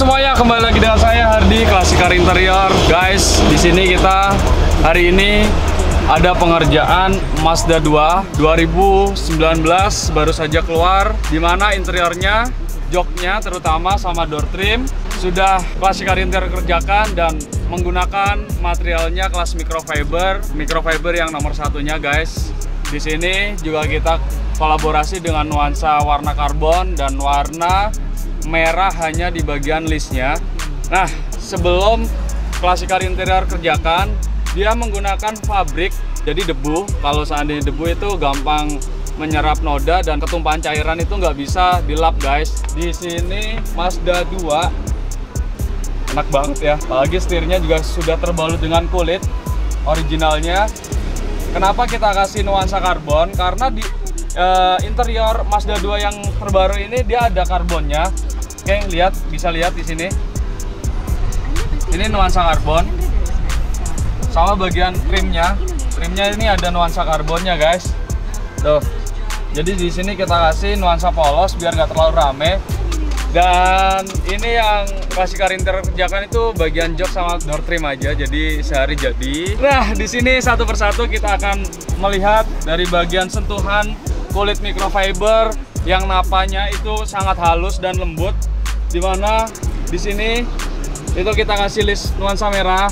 semuanya, kembali lagi dengan saya Hardi Klasikar Interior. Guys, di sini kita hari ini ada pengerjaan Mazda 2 2019 baru saja keluar di mana interiornya, joknya terutama sama door trim sudah Klasikar Interior kerjakan dan menggunakan materialnya kelas microfiber, microfiber yang nomor satunya guys. Di sini juga kita kolaborasi dengan nuansa warna karbon dan warna merah hanya di bagian listnya. Nah, sebelum Klasikar Interior kerjakan, dia menggunakan fabrik, jadi debu. Kalau seandainya debu itu gampang menyerap noda dan ketumpahan cairan itu nggak bisa dilap guys. Di sini Mazda 2 enak banget ya, apalagi setirnya juga sudah terbalut dengan kulit originalnya. Kenapa kita kasih nuansa karbon? Karena di uh, interior Mazda 2 yang terbaru ini dia ada karbonnya. Oke, lihat bisa lihat di sini. Ini nuansa karbon. Sama bagian trimnya. Trimnya ini ada nuansa karbonnya, guys. Tuh. Jadi di sini kita kasih nuansa polos biar nggak terlalu rame. Dan ini yang kasih karinter kerjakan itu bagian jok sama door trim aja, jadi sehari jadi. Nah, di sini satu persatu kita akan melihat dari bagian sentuhan kulit microfiber yang napanya itu sangat halus dan lembut. Di mana di sini itu kita kasih list nuansa merah,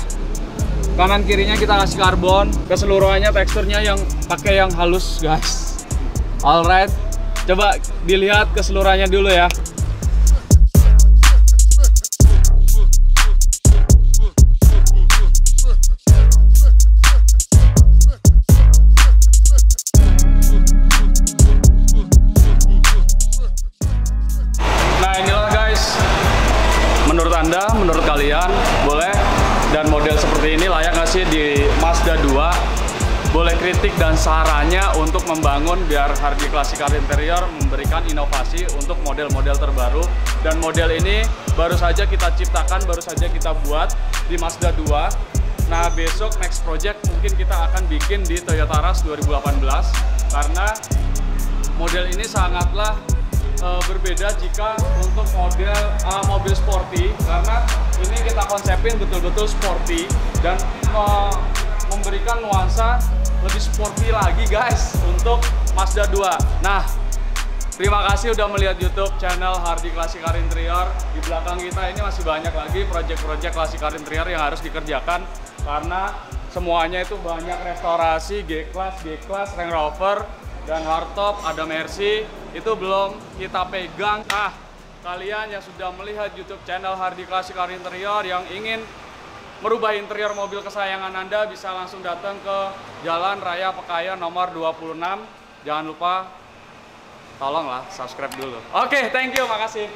kanan kirinya kita kasih karbon, keseluruhannya teksturnya yang pakai yang halus guys. Alright, coba dilihat keseluruhannya dulu ya. Anda, menurut kalian, boleh dan model seperti ini layak nggak sih di Mazda 2? Boleh kritik dan sarannya untuk membangun biar Hardy Classic Car Interior memberikan inovasi untuk model-model terbaru. Dan model ini baru saja kita ciptakan, baru saja kita buat di Mazda 2. Nah besok next project mungkin kita akan bikin di Toyota Rush 2018 karena model ini sangatlah uh, berbeda jika untuk model uh, mobil sporty. Karena ini kita konsepin betul-betul sporty dan uh, memberikan nuansa lebih sporty lagi guys untuk Mazda 2 nah terima kasih udah melihat YouTube channel Hardy Classic Car Interior. Di belakang kita ini masih banyak lagi project-project Classic Car Interior yang harus dikerjakan karena semuanya itu banyak restorasi G-Class, G-Class, Range Rover dan hardtop ada Mercy itu belum kita pegang. Ah kalian yang sudah melihat YouTube channel Hardy Classic Car Interior yang ingin merubah interior mobil kesayangan Anda bisa langsung datang ke Jalan Raya Pekaya nomor 26 jangan lupa tolonglah subscribe dulu. Oke okay, thank you makasih